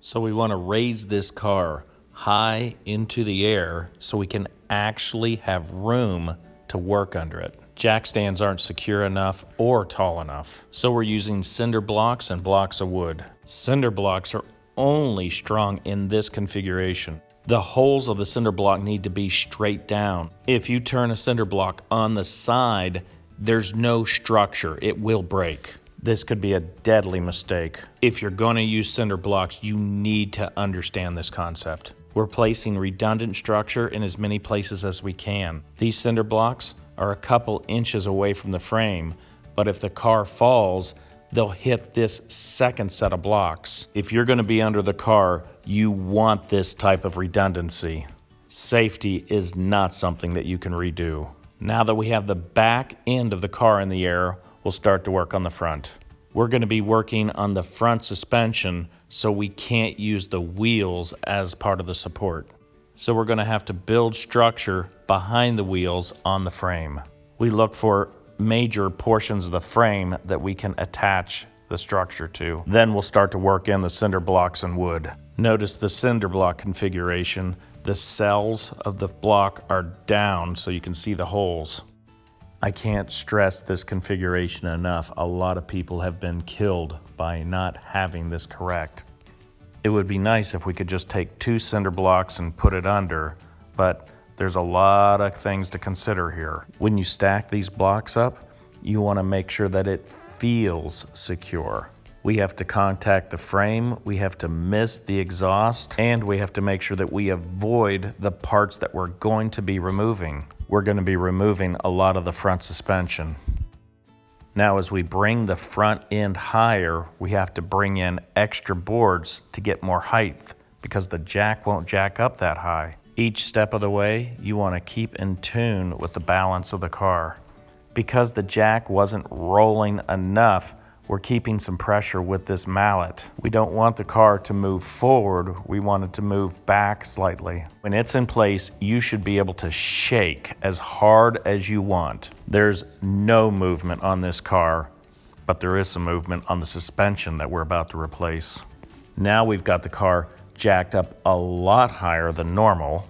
So we want to raise this car high into the air so we can actually have room to work under it. Jack stands aren't secure enough or tall enough, so we're using cinder blocks and blocks of wood. Cinder blocks are only strong in this configuration. The holes of the cinder block need to be straight down. If you turn a cinder block on the side, there's no structure, it will break. This could be a deadly mistake. If you're going to use cinder blocks, you need to understand this concept. We're placing redundant structure in as many places as we can. These cinder blocks are a couple inches away from the frame, but if the car falls, they'll hit this second set of blocks. If you're going to be under the car, you want this type of redundancy. Safety is not something that you can redo. Now that we have the back end of the car in the air, we'll start to work on the front. We're going to be working on the front suspension, so we can't use the wheels as part of the support. So we're going to have to build structure behind the wheels on the frame. We look for major portions of the frame that we can attach the structure to. Then we'll start to work in the cinder blocks and wood. Notice the cinder block configuration. The cells of the block are down so you can see the holes. I can't stress this configuration enough. A lot of people have been killed by not having this correct. It would be nice if we could just take two cinder blocks and put it under, but there's a lot of things to consider here. When you stack these blocks up, you wanna make sure that it feels secure. We have to contact the frame, we have to miss the exhaust, and we have to make sure that we avoid the parts that we're going to be removing we're going to be removing a lot of the front suspension. Now as we bring the front end higher, we have to bring in extra boards to get more height because the jack won't jack up that high. Each step of the way, you want to keep in tune with the balance of the car. Because the jack wasn't rolling enough, we're keeping some pressure with this mallet. We don't want the car to move forward, we want it to move back slightly. When it's in place, you should be able to shake as hard as you want. There's no movement on this car, but there is some movement on the suspension that we're about to replace. Now we've got the car jacked up a lot higher than normal.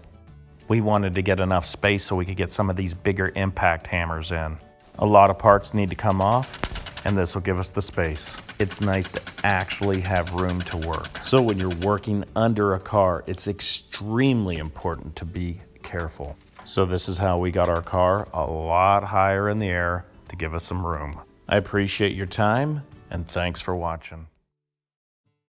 We wanted to get enough space so we could get some of these bigger impact hammers in. A lot of parts need to come off, and this will give us the space. It's nice to actually have room to work. So when you're working under a car, it's extremely important to be careful. So this is how we got our car a lot higher in the air to give us some room. I appreciate your time and thanks for watching.